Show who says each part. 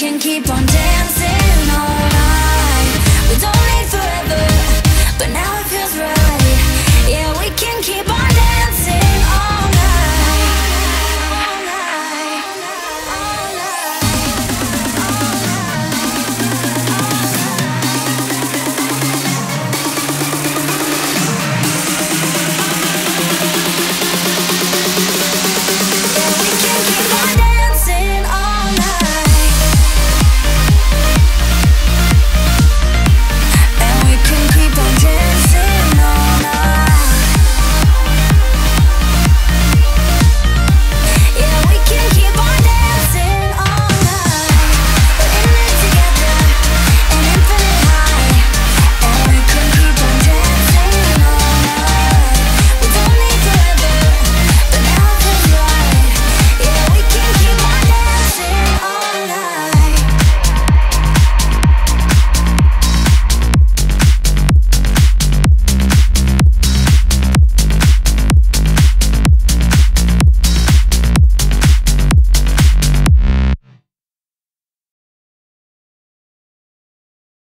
Speaker 1: can keep on dancing.